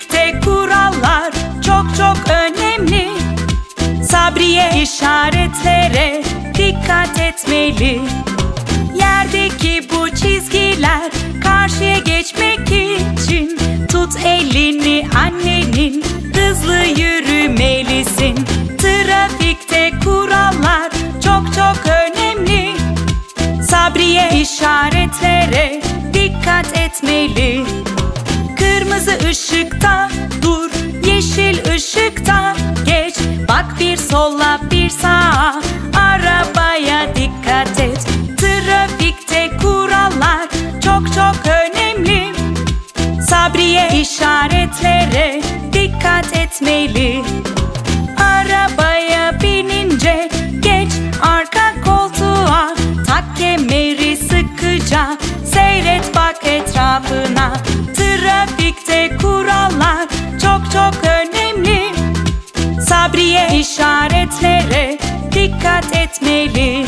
Trafikte kurallar çok çok önemli. Sabriye işaretlere dikkat etmeli. Yerdeki bu çizgiler karşıya geçmek için Tut elini annenin hızlı yürümelisin Trafikte kurallar çok çok önemli Sabriye işaretlere dikkat etmeli Kırmızı ışıkta dur, yeşil ışıkta geç. Bak bir sola bir sağa, arabaya dikkat et. Trafikte kurallar çok çok önemli. Sabriye işaretlere dikkat etmeli. Arabaya binince geç arka koltuğa. Tak kemeri sıkıca seyret bak etrafına Trafikte kurallar çok çok önemli. Sabriye işaretlere dikkat etmeli